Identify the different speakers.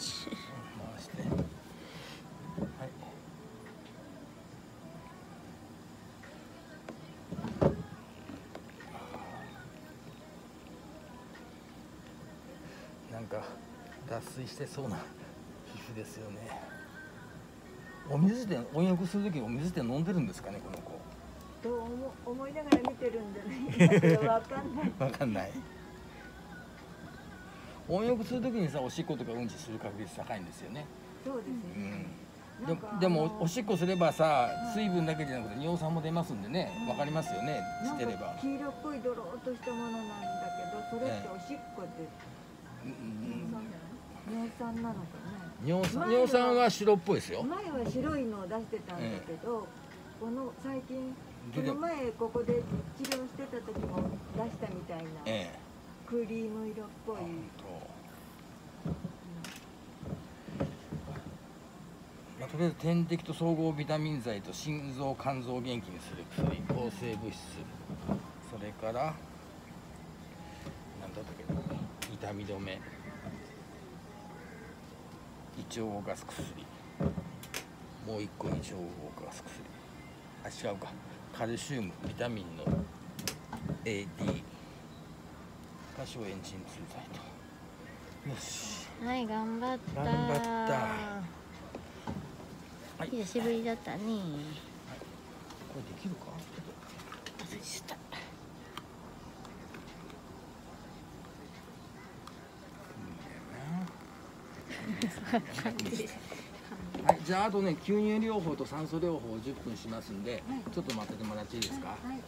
Speaker 1: して。はいなんか脱水してそうな皮膚ですよね。お水で温浴するときお水って飲んでるんですかねこの子。
Speaker 2: と思思いながら見てるんじゃないけどわかんない。
Speaker 1: わかんない温浴するときにさおしっことかうんちする確率高いんですよね。
Speaker 2: そうです
Speaker 1: う
Speaker 2: ね、
Speaker 1: ん。で
Speaker 2: なんか
Speaker 1: でもおしっこすればさ
Speaker 2: うん
Speaker 1: 水分だけじゃなくて尿酸も出ますんでね。
Speaker 2: うん
Speaker 1: わかりますよね。してれば。
Speaker 2: 黄色っぽいドローっとしたものなんだけどそれっておしっこで
Speaker 1: うん。
Speaker 2: 尿酸なのか
Speaker 1: 尿酸尿酸は白っぽいですよ。
Speaker 2: な前は白いのを出してたんだけど、この最近こ
Speaker 1: で
Speaker 2: の前ここで治療してた時も出したみたいな
Speaker 1: ええ
Speaker 2: クリーム色っぽい、
Speaker 1: まあ、とりあえず点滴と総合ビタミン剤と心臓肝臓を元気にする薬抗生物質。それから何だったっけ痛み止め。胃腸を動かす薬。もう一個胃腸を動かす薬。あ違うか。カルシウム。ビタミンの AD 多少エンジンとよし。
Speaker 3: はい頑張った。
Speaker 1: 頑張った。はい。
Speaker 3: 久しぶりだったね。
Speaker 1: これできるか？
Speaker 3: した。
Speaker 1: はい、じゃああとね吸入療法と酸素療法を10分しますんで、
Speaker 2: はい。
Speaker 1: ちょっと待っててもらっていいですか、
Speaker 2: はい